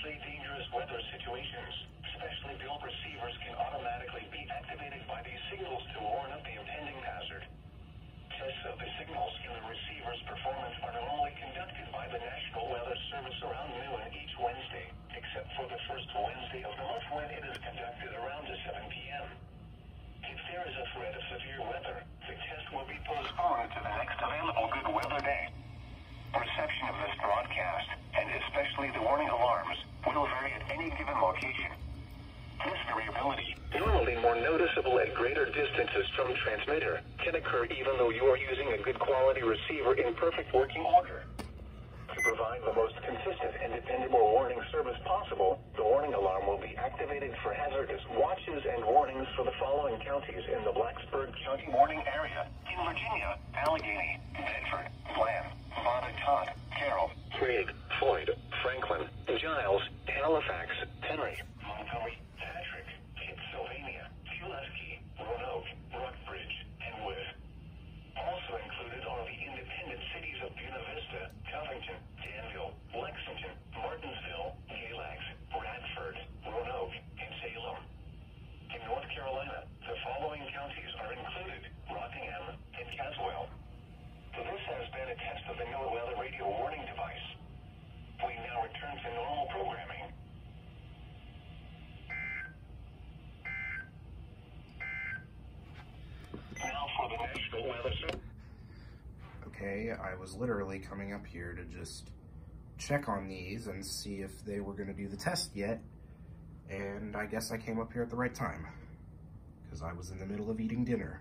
seriously dangerous weather situations. Specially built receivers can automatically be activated by these signals to warn of the impending hazard. Tests of the signals in the receiver's performance are normally conducted by the National Weather Service around noon each Wednesday, except for the first Wednesday of the month when it is conducted around 7 p.m. If there is a threat of severe weather, the test will be postponed to the next available good weather day. Reception of this broadcast, and especially the warning alarms, will vary at any given location. This variability, normally more noticeable at greater distances from transmitter, can occur even though you are using a good quality receiver in perfect working order. To provide the most consistent and dependable warning service possible, the warning alarm will be activated for hazardous watches and warnings for the following counties in the County Giles, Halifax, Henry, Okay, I was literally coming up here to just check on these and see if they were going to do the test yet. And I guess I came up here at the right time because I was in the middle of eating dinner.